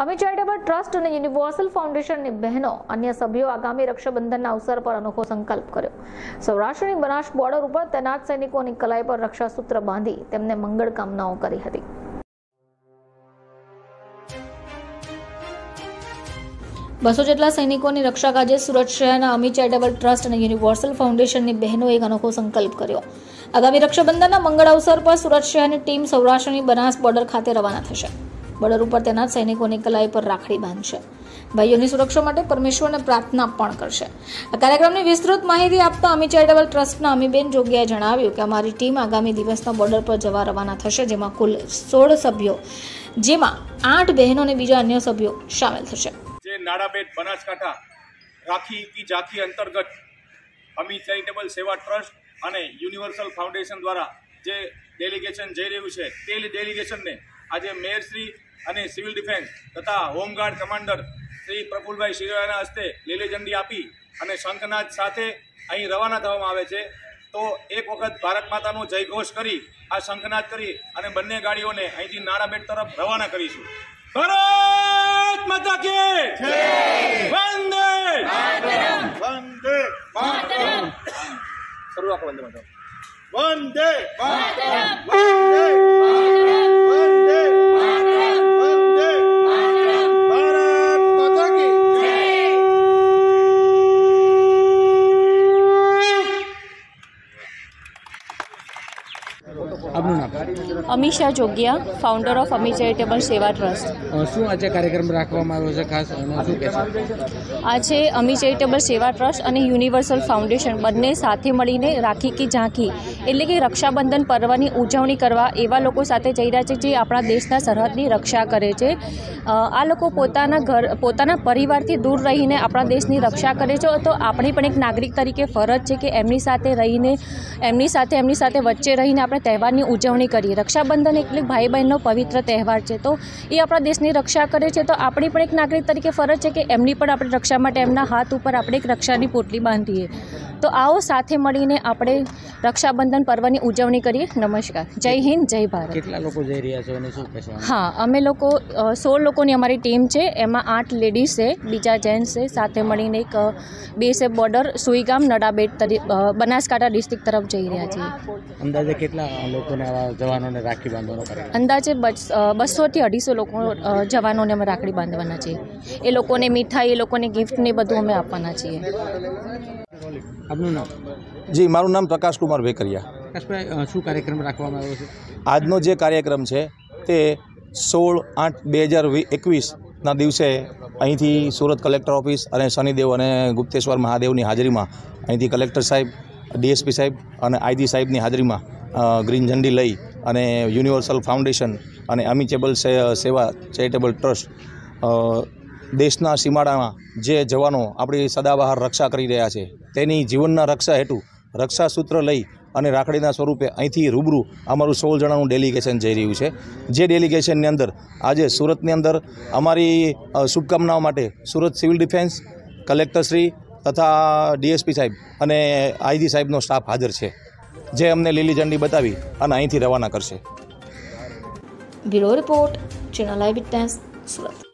અમી charitable trust અને universal ફાઉન્ડેશનની બહેનો, અન્ય સભ્યો આગામી રક્ષાબંધનના અવસર પર અનોખો સંકલ્પ કર્યો. સૌરાષ્ટ્રની બનાસ બોર્ડર ઉપર તૈનાત સૈનિકોની કલાઈ પર રક્ષાસૂત્ર બાંધી તેમને મંગળ કામનાઓ કરી હતી. બસો જેટલા સૈનિકોની રક્ષા કાજે સુરત શહેરના અમી ચેરિટેબલ ટ્રસ્ટ અને યુનિવર્સલ ફાઉન્ડેશનની બહેનોએ એક અનોખો સંકલ્પ કર્યો. આગામી રક્ષાબંધનના મંગળ અવસર પર સુરત શહેરની ટીમ સૌરાષ્ટ્રની બનાસ બોર્ડર ખાતે રવાના થશે. બોર્ડર ઉપર તેના સૈનિકોની કલાઈ પર રાખડી બાંધશે. ભાઈઓની સુરક્ષા માટે પરમેશ્વરને પ્રાર્થના પણ કરશે. આ કાર્યક્રમની વિસ્તૃત માહિતી આપતા અમી ચેરિટેબલ ટ્રસ્ટના અમીબેન જોગિયાએ જણાવ્યું કે અમારી ટીમ આગામી દિવસના બોર્ડર પર જવા રવાના થશે, જેમાં કુલ સોળ સભ્યો, જેમાં આઠ બહેનો અને બીજા અન્ય સભ્યો સામેલ થશે. જે નાડાબેટ બનાસકાંઠા રાખી કી ઝાંખી અંતર્ગત અમી ચેરિટેબલ સેવા ટ્રસ્ટ અને યુનિવર્સલ ફાઉન્ડેશન દ્વારા જે ડેલિગેશન જઈ રહ્યું છે, તે ડેલિગેશનને આજે મેયરશ્રી અને સિવિલ ડિફેન્સ તથા home guard commander Shri Prafulbhai શિરોયાના હસ્તે લીલી ઝંડી આપી અને શંખનાદ સાથે અહીં રવાના થવામાં આવે છે. તો એક વખત ભારત માતાનો જયઘોષ કરી આ શંખનાદ કરી અને બંને ગાડીઓને અહીંથી નાણાબેટ તરફ રવાના કરીશું. ભારત માતા કે વંદે વંદે શરૂ વંદે માતરમ. વંદે વંદે વંદે વંદે ભારત માતા કી આપનું નામ? Amisha Jogiya founder of Ami charitable Seva trust શું આજે કાર્યક્રમ રાખવામાં આવ્યો છે ખાસ? શું કહેશો આજે અમી ચેરિટેબલ સેવા ટ્રસ્ટ અને યુનિવર્સલ ફાઉન્ડેશન બંને સાથે મળીને રાખી કે ઝાંખી એટલે કે રક્ષાબંધન પર્વની ઉજવણી કરવા એવા લોકો સાથે જઈ રહ્યા છે જે આપણા દેશના સરહદની રક્ષા કરે છે. આ લોકો પોતાના ઘર પોતાના પરિવારથી દૂર રહીને આપણા દેશની રક્ષા કરે છે. તો આપણી પણ એક નાગરિક તરીકે ફરજ છે કે એમની સાથે રહીને એમની સાથે એમની સાથે વચ્ચે રહીને આપણે તહેવારની ઉજવણી કરીએ રક્ષાબંધન એટલે ભાઈ બહેનનો પવિત્ર તહેવાર છે. તો એ આપણા દેશની રક્ષા કરે છે. તો આપણી પણ એક નાગરિક તરીકે ફરજ છે કે એમની પણ આપણે રક્ષા માટે એમના હાથ ઉપર આપણે એક રક્ષાની પોટલી બાંધીએ. તો આવો સાથે મળીને આપણે રક્ષાબંધન પર્વની ઉજવણી કરીએ. નમસ્કાર. જય હિન્દ જય ભારત. કેટલા લોકો જઈ રહ્યા છો અને શું કહેશો? હા અમે લોકો અ, સોળ લોકોની અમારી ટીમ છે. એમાં આઠ લેડીઝ છે બીજા જેન્ટ્સ છે. સાથે મળીને એક અ, બે છે બોર્ડર સુઈગામ નડાબેટ તરી અ, બનાસકાંઠા ડિસ્ટ્રિક્ટ તરફ જઈ રહ્યા છીએ. અંદાજે કેટલા લોકોને જવાનોને રાખી બાંધવાનો કાર્યક્રમ. અંદાજે બસ- અ, બસોથી અઢીસો લોકો જવાનોને અમે રાખડી બાંધવાના છીએ. એ લોકોને મીઠાઈ એ લોકોને ગિફ્ટ ને બધું અમે આપવાના છીએ. આપનું નામ? જી મારું નામ પ્રકાશ કુમાર વેકરિયા પ્રકાશભાઈ શું કાર્યક્રમ રાખવામાં આવ્યો છે? આજનો જે કાર્યક્રમ છે તે સોળ આઠ બે હજાર એકવીસના દિવસે અહીંથી સુરત કલેક્ટર ઓફિસ અને શનિદેવ અને ગુપ્તેશ્વર મહાદેવની હાજરીમાં અહીંથી કલેક્ટર સાહેબ ડીએસપી સાહેબ અને આઈજી સાહેબની હાજરીમાં ગ્રીન ઝંડી લઈ અને યુનિવર્સલ ફાઉન્ડેશન અને અમિચેબલ સેવા, ચેરિટેબલ ટ્રસ્ટ દેશના સીમાડામાં જે જવાનો આપણી સદાબહાર રક્ષા કરી રહ્યા છે, તેની જીવનના રક્ષા હેતુ રક્ષા સૂત્ર લઈ અને રાખડીના સ્વરૂપે અહીંથી રૂબરૂ અમારું સોળ જણાનું ડેલિગેશન જઈ રહ્યું છે. જે ડેલિગેશનની અંદર આજે સુરતની અંદર અમારી શુભકામનાઓ માટે સુરત સિવિલ ડિફેન્સ કલેક્ટરશ્રી તથા ડીએસપી સાહેબ અને આઈજી સાહેબનો સ્ટાફ હાજર છે. જે અમને લીલી ઝંડી બતાવી અને અહીંથી રવાના કરશે. Bureau report, channel I witness Surat.